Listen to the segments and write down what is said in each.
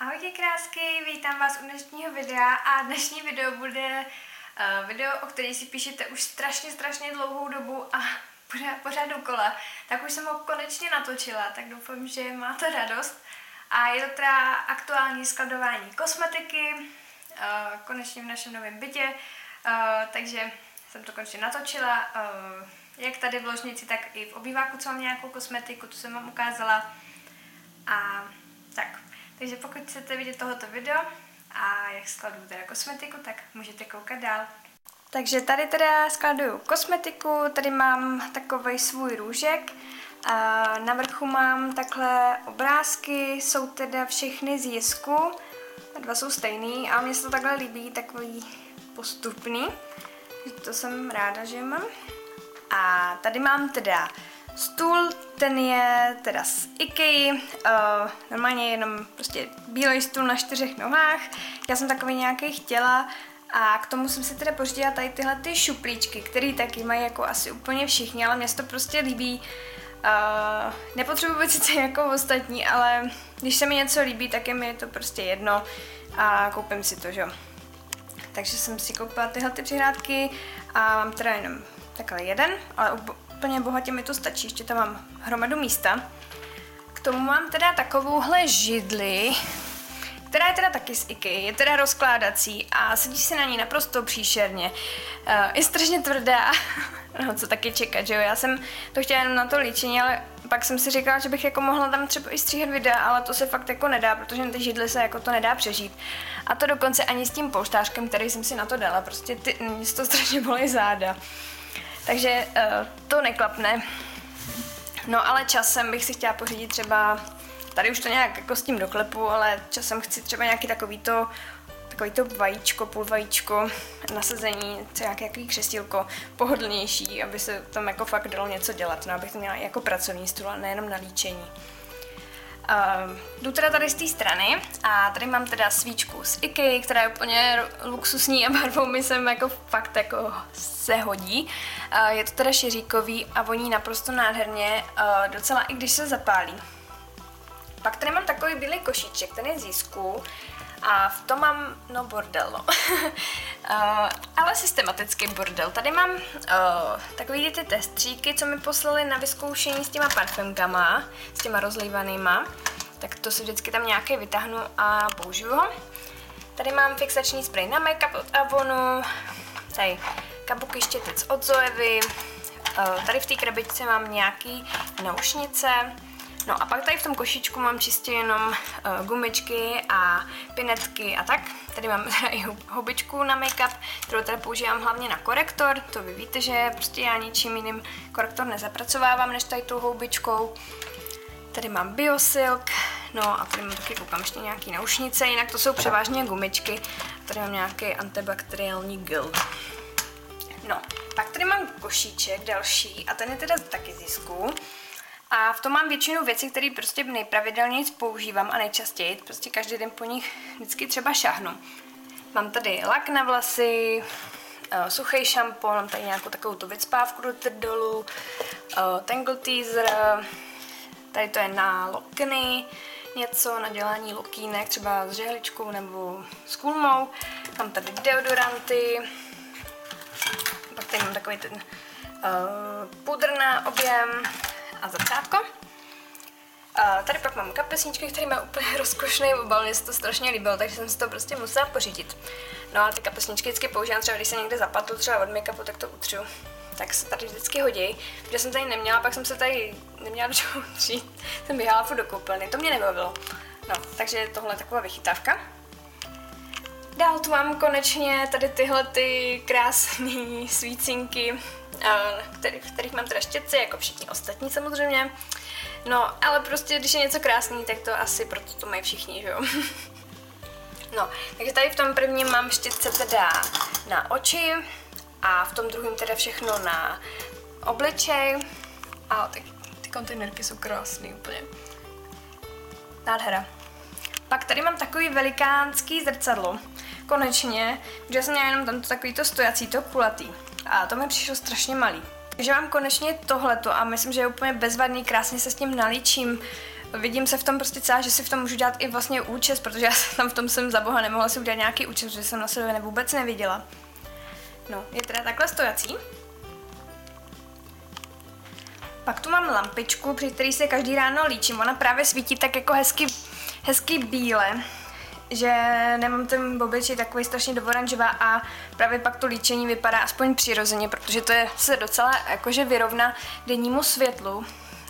Ahojky krásky, vítám vás u dnešního videa a dnešní video bude uh, video, o který si píšete už strašně, strašně dlouhou dobu a pořád, pořád dokola. Tak už jsem ho konečně natočila, tak doufám, že máte radost. A je to teda aktuální skladování kosmetiky, uh, konečně v našem novém bytě, uh, takže jsem to konečně natočila. Jak tady v ložnici, tak i v obýváku, co mám nějakou kosmetiku, tu jsem vám ukázala. A tak, takže pokud chcete vidět tohoto video a jak skladuju teda kosmetiku, tak můžete koukat dál. Takže tady teda skladuju kosmetiku, tady mám takový svůj růžek, a na vrchu mám takhle obrázky, jsou teda všechny z jisku, dva jsou stejný a mně se to takhle líbí, takový postupný, to jsem ráda, že mám. A tady mám teda stůl, ten je teda z IKEA, uh, normálně jenom prostě bílý stůl na čtyřech nohách. Já jsem takový nějaký chtěla a k tomu jsem si teda pořídila tady tyhle ty šuplíčky, které taky mají jako asi úplně všichni, ale mě se to prostě líbí. Uh, nepotřebuji sice jako ostatní, ale když se mi něco líbí, tak je mi to prostě jedno a koupím si to, že jo. Takže jsem si koupila tyhle ty přihrádky a mám teda jenom takhle jeden, ale úplně bohatě mi to stačí, ještě tam mám hromadu místa. K tomu mám teda takovouhle židli, která je teda taky z IKEA, je teda rozkládací a sedí si na ní naprosto příšerně. Uh, je strašně tvrdá, no co taky čekat, že jo, já jsem to chtěla jenom na to líčení, ale pak jsem si říkala, že bych jako mohla tam třeba i stříhat videa, ale to se fakt jako nedá, protože na ty židly se jako to nedá přežít. A to dokonce ani s tím polštářkem, který jsem si na to dala, prostě ty, mě to strašně bolí záda. Takže uh, to neklapne. No ale časem bych si chtěla pořídit třeba, tady už to nějak jako s tím doklepu, ale časem chci třeba nějaký takový to, takový to vajíčko, půl vajíčko na sezení, nějaký křestílko pohodlnější, aby se tam jako fakt dalo něco dělat, no abych to měla jako pracovní stůl a nejenom na líčení. Uh, jdu teda tady z té strany a tady mám teda svíčku z IKEA, která je úplně luxusní a barvou mi sem jako fakt jako se hodí. Uh, je to teda šiříkový a voní naprosto nádherně, uh, docela i když se zapálí. Pak tady mám takový bílý košíček, ten je z Jisku a v tom mám, no bordel, no. uh, ale systematický bordel. Tady mám uh, takový ty testříky, co mi poslali na vyzkoušení s těma parfümkama, s těma rozlívanýma. Tak to si vždycky tam nějaký vytáhnu a použiju ho. Tady mám fixační spray na make-up od Avonu, tady kabuky štětec od Zoevy, uh, tady v té krabičce mám nějaký naušnice, No a pak tady v tom košíčku mám čistě jenom uh, gumičky a pinetky a tak. Tady mám teda i hubičku na make-up, kterou teda používám hlavně na korektor. To vy víte, že prostě já ničím jiným korektor nezapracovávám než tady tou houbičkou. Tady mám Biosilk, no a tady mám taky koukám ještě nějaký naušnice, jinak to jsou převážně gumičky. Tady mám nějaký antibakteriální gel. No, pak tady mám košíček další a ten je teda taky z disku. A v tom mám většinu věcí, které prostě nejpravidelněji používám a nejčastěji, prostě každý den po nich vždycky třeba šahnu. Mám tady lak na vlasy, uh, suchý šampon, mám tady nějakou takovou tu vycpávku do dolů, uh, Tangle Teaser, tady to je na lokny, něco na dělání lokínek, třeba s žehličkou nebo s kulmou. Mám tady deodoranty, pak tady mám takový ten uh, pudr na objem, a zrcátko. A tady pak mám kapesničky, který má úplně rozkošný obal, mě se to strašně líbilo, takže jsem si to prostě musela pořídit. No a ty kapesničky vždycky používám třeba, když se někde zapadnu, třeba od make tak to utřu. Tak se tady vždycky hodí, protože jsem tady neměla, pak jsem se tady neměla do čeho utřít. Jsem běhala furt do koupelny, to mě nebavilo. No, takže tohle je taková vychytávka. Dál tu mám konečně tady tyhle ty krásné svícinky, který, v kterých mám teda štětce, jako všichni ostatní samozřejmě. No, ale prostě, když je něco krásný, tak to asi proto to mají všichni, že jo. No, takže tady v tom prvním mám štětce teda na oči a v tom druhém teda všechno na obličej. A tak ty kontejnerky jsou krásný úplně. Nádhera. Pak tady mám takový velikánský zrcadlo. Konečně, že jsem měla jenom tam takový to stojací, to kulatý. A to mi přišlo strašně malý. Takže mám konečně tohleto a myslím, že je úplně bezvadný, krásně se s tím nalíčím vidím se v tom prostě celá, že si v tom můžu dělat i vlastně účes, protože já tam v tom jsem za boha nemohla si udělat nějaký účes, protože jsem na sebe vůbec neviděla. No, je teda takhle stojací. Pak tu mám lampičku, při který se každý ráno líčím. Ona právě svítí tak jako hezky, hezky bíle, že nemám ten bobičí takový strašně do oranžová a právě pak to líčení vypadá aspoň přirozeně, protože to je se docela jakože vyrovná dennímu světlu.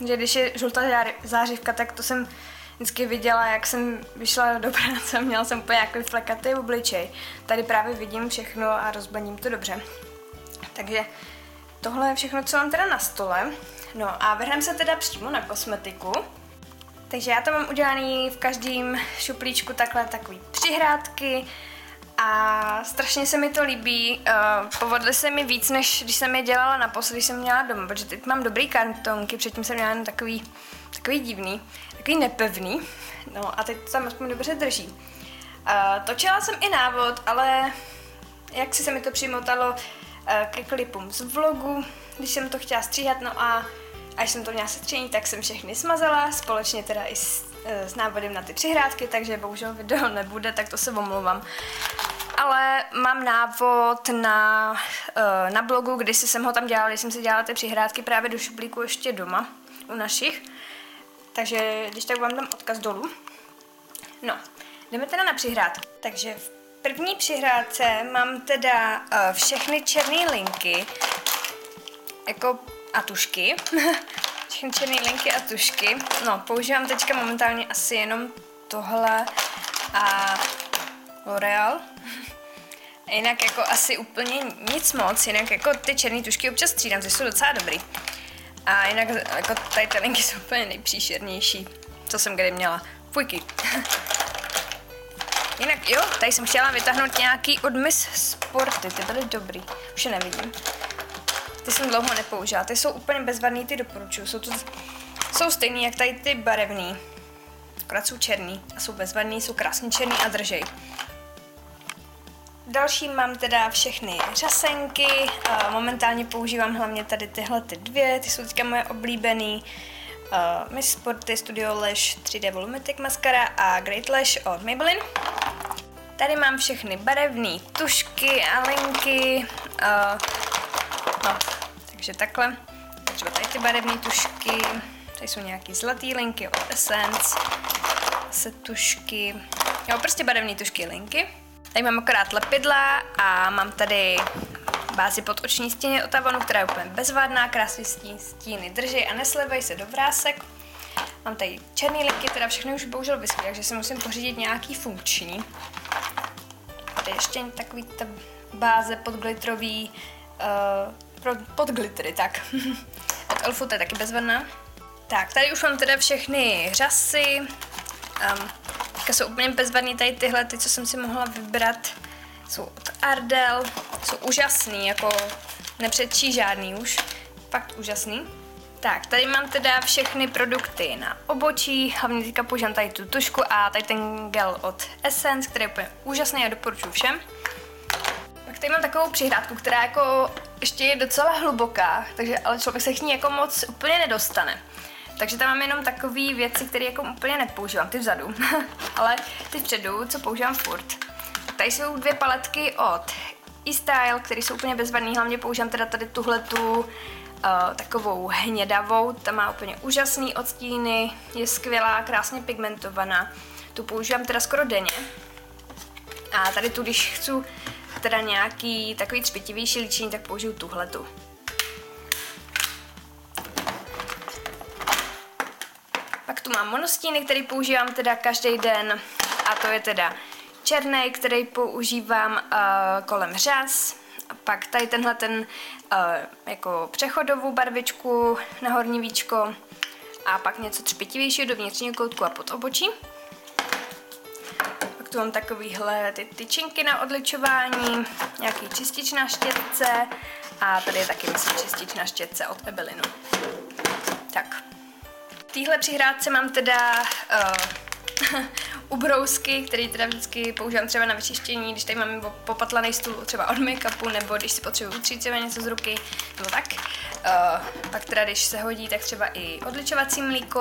Že když je žlutá zářivka, tak to jsem vždycky viděla, jak jsem vyšla do práce a měla jsem úplně nějaký flekatý obličej. Tady právě vidím všechno a rozbaním to dobře. Takže tohle je všechno, co mám teda na stole. No a vrhneme se teda přímo na kosmetiku. Takže já to mám udělaný v každém šuplíčku takhle takový přihrádky a strašně se mi to líbí. Uh, se mi víc, než když jsem je dělala naposledy, když jsem měla doma, protože teď mám dobrý kartonky, předtím jsem měla jen takový, takový divný, takový nepevný. No a teď to tam aspoň dobře drží. Uh, točila jsem i návod, ale jak si se mi to přimotalo uh, ke klipům z vlogu, když jsem to chtěla stříhat, no a až jsem to měla setření, tak jsem všechny smazala, společně teda i s, e, s návodem na ty přihrádky, takže bohužel video nebude, tak to se omlouvám. Ale mám návod na, e, na blogu, kdy jsem ho tam dělala, když jsem si dělala ty přihrádky právě do šuplíku ještě doma, u našich. Takže když tak vám dám odkaz dolů. No, jdeme teda na přihrádky. Takže v první přihrádce mám teda uh, všechny černé linky, jako a tušky. Všechny černé linky a tušky. No, používám teďka momentálně asi jenom tohle a L'Oreal. Jinak jako asi úplně nic moc, jinak jako ty černé tušky občas střídám, ty jsou docela dobrý. A jinak jako tady ty linky jsou úplně nejpříšernější, co jsem kdy měla. Fujky. Jinak jo, tady jsem chtěla vytáhnout nějaký od Miss Sporty, ty byly dobrý, už je nevidím. Ty jsem dlouho nepoužila, ty jsou úplně bezvadný, ty doporučuju. Jsou, to, jsou stejný jak tady ty barevný. Akorát jsou černý a jsou bezvadný, jsou krásně černý a držej. Další mám teda všechny řasenky, momentálně používám hlavně tady tyhle ty dvě, ty jsou teďka moje oblíbený. Uh, Miss Sporty Studio Lash 3D Volumetric Mascara a Great Lash od Maybelline. Tady mám všechny barevné tušky a linky. Uh, no, takže takhle. Třeba tady ty barevné tušky. Tady jsou nějaký zlatý linky od Essence. Se tušky. Jo, prostě barevné tušky linky. Tady mám akorát lepidla a mám tady bázi pod oční stěně od Avonu, která je úplně bezvadná, krásně stín, stíny drží a neslevají se do vrásek. Mám tady černé linky, teda všechny už bohužel vyschly, takže si musím pořídit nějaký funkční. Tady ještě takový ta báze podglitrový uh, pro, pod glittery, tak. Od Elfu to je taky bezvadná. Tak, tady už mám teda všechny řasy. Um, teďka jsou úplně bezvadný tady tyhle, ty, co jsem si mohla vybrat. Jsou od Ardell, jsou úžasný, jako nepředčí žádný už. Fakt úžasný. Tak, tady mám teda všechny produkty na obočí, hlavně teďka používám tady tu tušku a tady ten gel od Essence, který je úplně úžasný a doporučuji všem. Tady mám takovou přihrádku, která jako ještě je docela hluboká, takže ale člověk se k ní jako moc úplně nedostane. Takže tam mám jenom takové věci, které jako úplně nepoužívám, ty vzadu, ale ty vpředu, co používám furt. Tady jsou dvě paletky od eStyle, které jsou úplně bezvadné, hlavně používám teda tady tuhle tu uh, takovou hnědavou, ta má úplně úžasný odstíny, je skvělá, krásně pigmentovaná. Tu používám teda skoro denně. A tady tu, když chci teda nějaký takový třpitivější líčení, tak použiju tuhletu. Pak tu mám monostíny, který používám teda každý den a to je teda černý, který používám uh, kolem řas. A pak tady tenhle ten uh, jako přechodovou barvičku na horní víčko a pak něco třpitivějšího do vnitřního koutku a pod obočí tu mám takovýhle ty tyčinky na odličování, nějaký čistič na štětce a tady je taky myslím čistič na štětce od Ebelinu. Tak. V téhle přihrádce mám teda uh, ubrousky, které teda vždycky používám třeba na vyčištění, když tady mám popatlaný stůl třeba od make-upu, nebo když si potřebuji utřít třeba něco z ruky, nebo tak. Uh, pak teda, když se hodí, tak třeba i odličovací mlíko,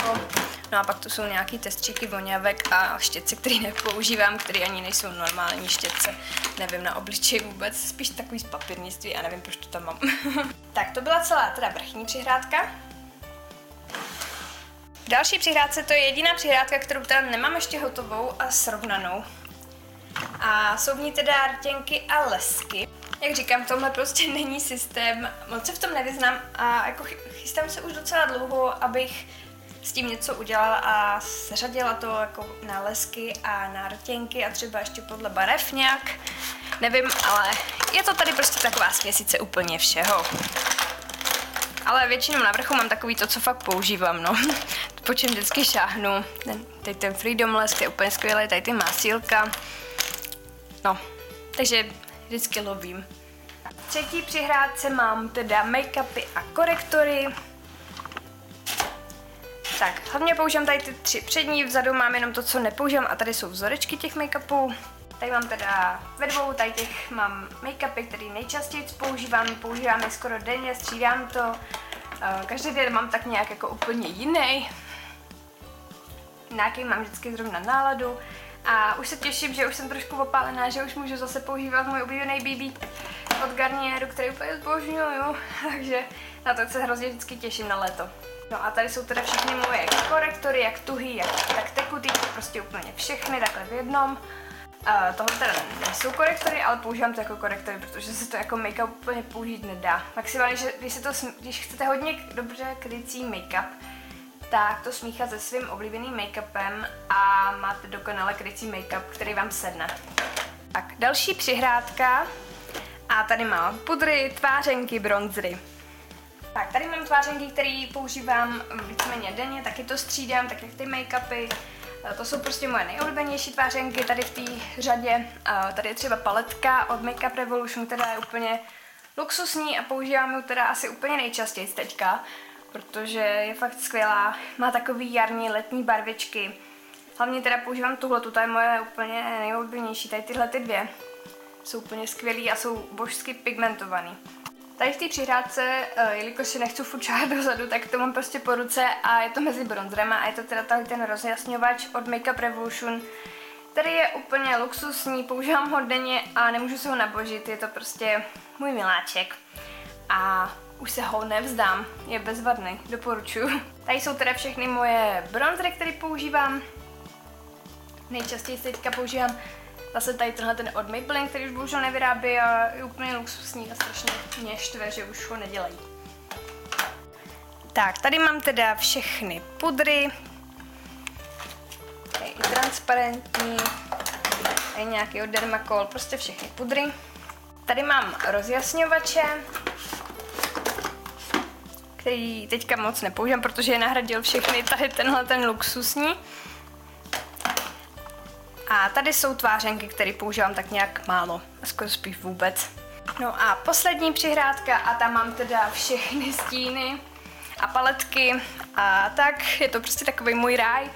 no a pak tu jsou nějaký testříky voňavek a štětce, které nepoužívám, které ani nejsou normální štětce, nevím, na obličej vůbec, spíš takový z papírnictví a nevím, proč to tam mám. tak to byla celá teda vrchní přihrádka. Další přihrádce to je jediná přihrádka, kterou teda nemám ještě hotovou a srovnanou. A jsou v ní teda rtěnky a lesky. Jak říkám, v tomhle prostě není systém, moc se v tom nevyznám a jako chystám se už docela dlouho, abych s tím něco udělala a seřadila to jako na lesky a na rtěnky a třeba ještě podle barev nějak. Nevím, ale je to tady prostě taková směsice úplně všeho. Ale většinou na vrchu mám takový to, co fakt používám, no. Po čem vždycky šáhnu. Ten, tady ten Freedom Lesk je úplně skvělý, tady ty másílka. No, takže vždycky lovím. Třetí přihrádce mám teda make-upy a korektory. Tak, hlavně používám tady ty tři přední, vzadu mám jenom to, co nepoužívám a tady jsou vzorečky těch make-upů. Tady mám teda ve dvou, tady těch mám make-upy, který nejčastěji používám, používám je skoro denně, střídám to. Eh, každý den mám tak nějak jako úplně jiný. Nějaký mám vždycky zrovna náladu. A už se těším, že už jsem trošku opálená, že už můžu zase používat můj oblíbený BB od Garnieru, který úplně zbožňuju. Takže na to se hrozně vždycky těším na léto. No a tady jsou teda všechny moje korektory, jak tuhý, jak tak tekutý, prostě úplně všechny takhle v jednom. Uh, tohle teda nejsou korektory, ale používám to jako korektory, protože se to jako make-up úplně použít nedá. Maximálně, že když, se to, když chcete hodně dobře krycí make-up, tak to smíchat se svým oblíbeným make-upem a máte dokonale krycí make-up, který vám sedne. Tak, další přihrádka. A tady mám pudry, tvářenky, bronzery. Tak, tady mám tvářenky, které používám víceméně denně, taky to střídám, tak jak ty make-upy. Eh, to jsou prostě moje nejoblíbenější tvářenky tady v té řadě. Tady je třeba paletka od Makeup Revolution, která je úplně luxusní a používám ji teda asi úplně nejčastěji teďka, protože je fakt skvělá. Má takový jarní letní barvičky. Hlavně teda používám tuhle, to je moje úplně nejoblíbenější, tady tyhle ty dvě. Jsou úplně skvělý a jsou božsky pigmentovaný. Tady v té přihrádce, eh, jelikož si nechci furt dozadu, tak to mám prostě po ruce a je to mezi bronzrema a je to teda tady ten rozjasňovač od Makeup Revolution, který je úplně luxusní, používám ho denně a nemůžu se ho nabožit, je to prostě můj miláček. A už se ho nevzdám, je bezvadný, doporučuji. Tady jsou teda všechny moje bronzery, které používám. Nejčastěji teďka používám Zase tady tenhle ten od Maybelline, který už bohužel nevyrábí a je úplně luxusní a strašně mě štve, že už ho nedělají. Tak, tady mám teda všechny pudry. Je i transparentní. Je nějaký od Dermacol, prostě všechny pudry. Tady mám rozjasňovače, který teďka moc nepoužívám, protože je nahradil všechny tady tenhle ten luxusní. A tady jsou tvářenky, které používám tak nějak málo, skoro spíš vůbec. No a poslední přihrádka a tam mám teda všechny stíny a paletky a tak, je to prostě takový můj ráj.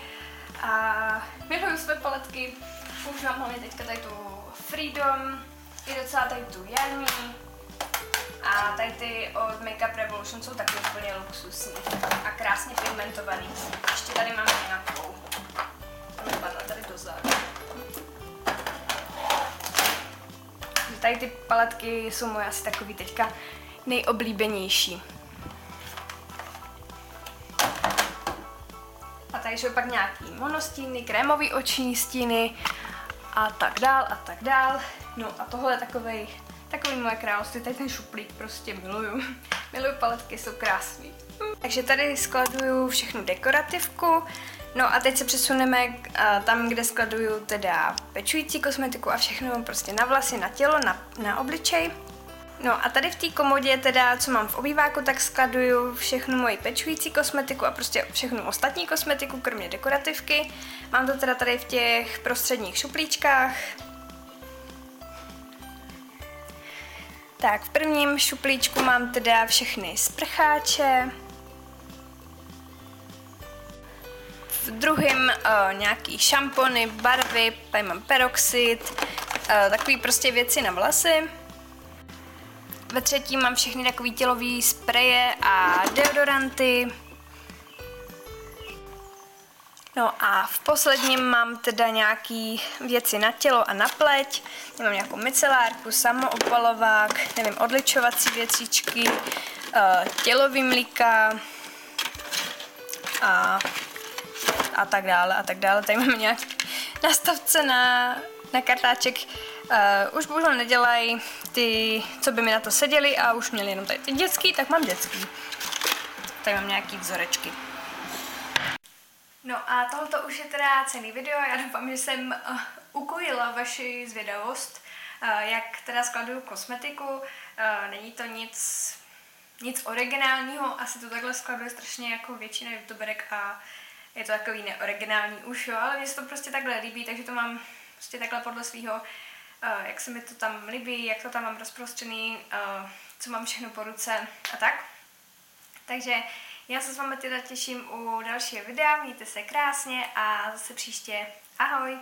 A miluju své paletky, používám hlavně teďka tady tu Freedom, i docela tady tu Jarmí a tady ty od Makeup Revolution jsou taky úplně luxusní a krásně pigmentovaný. Ještě tady máme nějakou, tady dozadu. tady ty paletky jsou moje asi takový teďka nejoblíbenější. A tady jsou pak nějaký monostíny, krémový oční stíny a tak dál a tak dál. No a tohle je takovej, takový moje království, tady ten šuplík prostě miluju. miluju paletky, jsou krásný. Takže tady skladuju všechnu dekorativku, No a teď se přesuneme uh, tam, kde skladuju teda pečující kosmetiku a všechno prostě na vlasy, na tělo, na, na obličej. No a tady v té komodě teda, co mám v obýváku, tak skladuju všechnu moji pečující kosmetiku a prostě všechnu ostatní kosmetiku, kromě dekorativky. Mám to teda tady v těch prostředních šuplíčkách. Tak, v prvním šuplíčku mám teda všechny sprcháče, v druhém uh, nějaký šampony, barvy, tady mám peroxid, uh, takový prostě věci na vlasy. Ve třetím mám všechny takový tělový spreje a deodoranty. No a v posledním mám teda nějaký věci na tělo a na pleť. Já mám nějakou micelárku, samoopalovák, nevím, odličovací věcičky, eh, tělový mlíka a, a tak dále a tak dále. Tady mám nějak nastavce na, na kartáček. Uh, už bohužel nedělají ty, co by mi na to seděli a už měli jenom tady ty dětský, tak mám dětský. Tady mám nějaký vzorečky. No a tohoto už je teda cený video, já doufám, že jsem uh, ukojila vaši zvědavost, uh, jak teda skladuju kosmetiku. Uh, není to nic, nic originálního, asi to takhle skladuje strašně jako většina youtuberek a je to takový neoriginální už, jo, ale mně se to prostě takhle líbí, takže to mám prostě takhle podle svého, jak se mi to tam líbí, jak to tam mám rozprostřený, co mám všechno po ruce a tak. Takže já se s vámi teda těším u dalšího videa, mějte se krásně a zase příště. Ahoj!